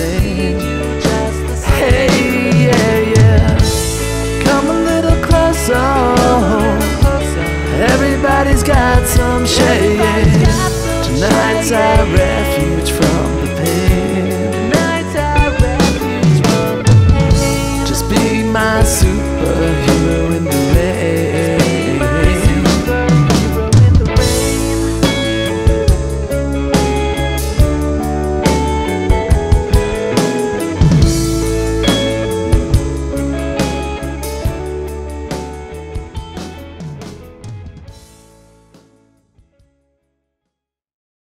same. Hey, yeah, yeah. Come a little closer. Everybody's got some shade.